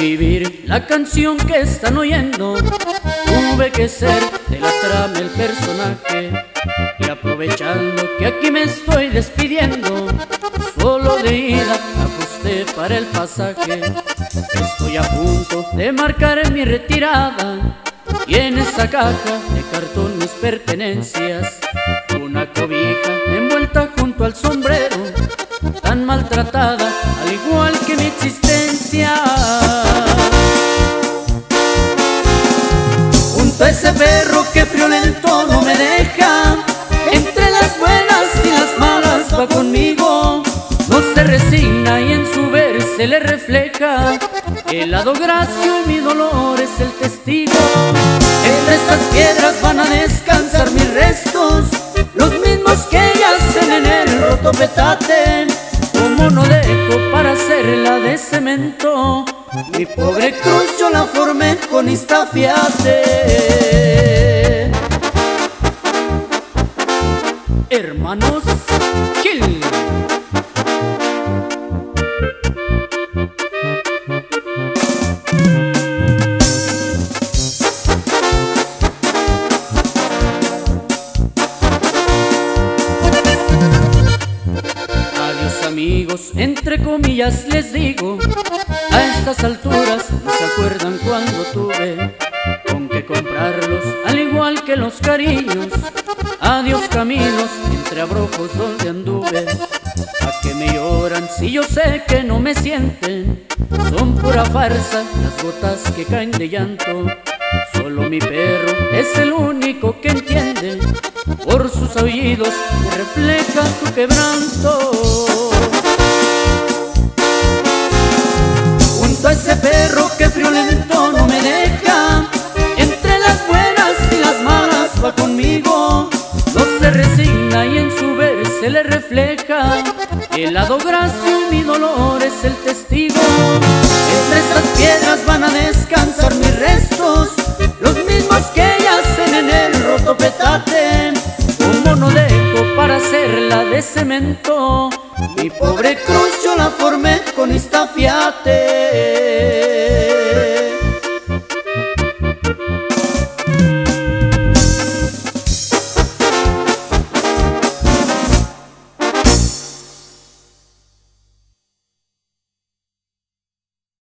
escribir la canción que están oyendo. Tuve que ser de la trama el personaje. Y aprovechando que aquí me estoy despidiendo Solo de ida ajusté para el pasaje. Estoy a punto de marcar mi retirada. Y en esa caja de cartón mis pertenencias Una cobija envuelta junto al sombrero Tan maltratada al igual A ese perro que friolento no me deja. Entre las buenas y las malas va conmigo. No se resigna y en su ver se le refleja. El lado gracio y mi dolor es el testigo. Entre esas piedras van a descansar mis restos. Los mismos que yacen en el roto petate cemento. Mi pobre cruz yo la formé con istafiate Hermanos Gil entre comillas les digo A estas alturas no se acuerdan cuando tuve Con qué comprarlos, al igual que los cariños. Adiós caminos, entre abrojos donde anduve ¿A qué me lloran si yo sé que no me sienten? Son pura farsa las gotas que caen de llanto. Solo mi perro es el único que entiende Por sus oídos refleja su quebranto perro que friolento no me deja. Entre las buenas y las malas va conmigo. No se resigna y en su ver se le refleja. El lado gracio y mi dolor es el testigo. Entre estas piedras van a descansar mis restos. Los mismos que yacen en el roto petate. Como no dejo para hacerla de cemento. Mi pobre cruz yo la formé con istafiate